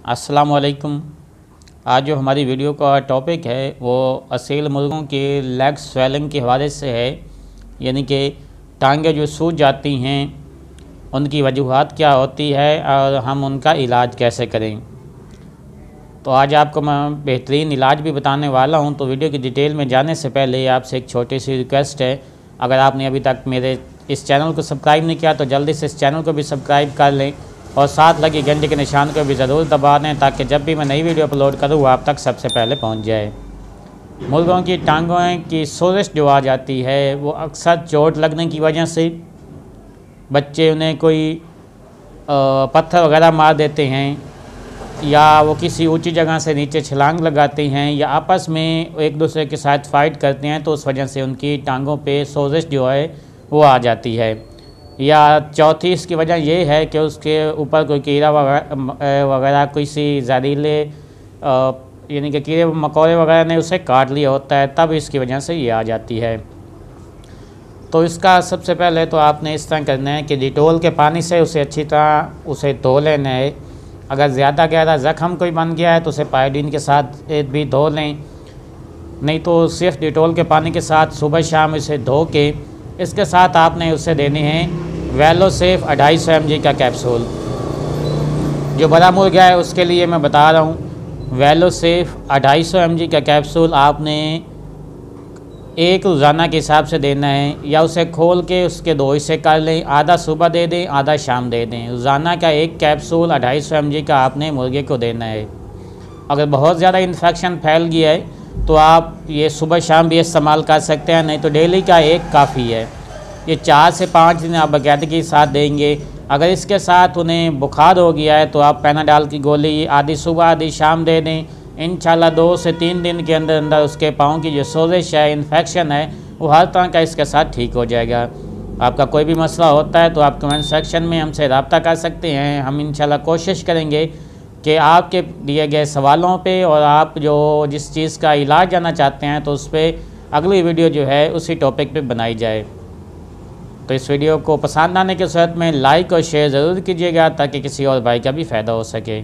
अस्सलाम वालेकुम आज जो हमारी वीडियो का टॉपिक है, वो असील मुर्गों के लेग स्वेलिंग के हवाले से है, यानी कि टांगें जो सूज जाती हैं, उनकी वजूहत क्या होती है और हम उनका इलाज कैसे करें। तो आज आपको मैं बेहतरीन इलाज भी बताने वाला हूँ तो वीडियो की डिटेल में जाने से पहले आपसे एक छोटी सी रिक्वेस्ट है, अगर आपने अभी तक मेरे इस चैनल को सब्सक्राइब नहीं किया तो जल्दी से इस चैनल को भी सब्सक्राइब कर लें और साथ लगी घंटे के निशान को भी ज़रूर दबा दें ताकि जब भी मैं नई वीडियो अपलोड करूँ, आप तक सबसे पहले पहुँच जाए। मुर्गों की टांगों की सोजिश जो आ जाती है, वो अक्सर चोट लगने की वजह से बच्चे उन्हें कोई पत्थर वगैरह मार देते हैं, या वो किसी ऊँची जगह से नीचे छलांग लगाते हैं, या आपस में एक दूसरे के साथ फाइट करते हैं तो उस वजह से उनकी टांगों पे सोजिश जो है, वो आ जाती है। या चौथी इसकी वजह ये है कि उसके ऊपर कोई कीड़ा वगैरह किसी जहरीले यानी कि कीड़े, मकोड़े वगैरह ने उसे काट लिया होता है, तब इसकी वजह से ये आ जाती है। तो इसका सबसे पहले तो आपने इस तरह करना है कि डिटोल के पानी से उसे अच्छी तरह उसे धो लेना है। अगर ज़्यादा गहरा ज़ख्म कोई बन गया है तो उसे पायोडीन के साथ भी धो लें। नहीं तो सिर्फ़ डिटोल के पानी के साथ सुबह शाम इसे धो के इसके साथ आपने उसे देने हैं वेलो सेफ़ अढ़ाई सौ एम का कैप्सूल। जो बड़ा मुर्गा है, उसके लिए मैं बता रहा हूँ, वेलो सेफ़ अढ़ाई सौ एम का कैप्सूल आपने एक रोज़ाना के हिसाब से देना है, या उसे खोल के उसके दो हिस्से कर लें, आधा सुबह दे दें, आधा शाम दे दें। रोज़ाना का एक कैप्सूल अढ़ाई सौ एम का आपने मुर्गे को देना है। अगर बहुत ज़्यादा इन्फेक्शन फैल गया है तो आप ये सुबह शाम भी इस्तेमाल कर सकते हैं, नहीं तो डेली का एक काफ़ी है। ये चार से पाँच दिन आप बाकायदगी के साथ देंगे। अगर इसके साथ उन्हें बुखार हो गया है तो आप पैनाडाल की गोली, आधी सुबह, आधी शाम दे दें। इन दो से तीन दिन के अंदर अंदर उसके पाँव की जो सोजिश है इन्फेक्शन है, वो हर तरह का इसके साथ ठीक हो जाएगा। आपका कोई भी मसला होता है तो आप कमेंट सेक्शन में हमसे रबता कर सकते हैं। हम इंशाल्लाह कोशिश करेंगे कि आपके दिए गए सवालों पे और आप जो जिस चीज़ का इलाज जाना चाहते हैं तो उस पर अगली वीडियो जो है, उसी टॉपिक पे बनाई जाए। तो इस वीडियो को पसंद आने के साथ में लाइक और शेयर ज़रूर कीजिएगा ताकि किसी और भाई का भी फ़ायदा हो सके।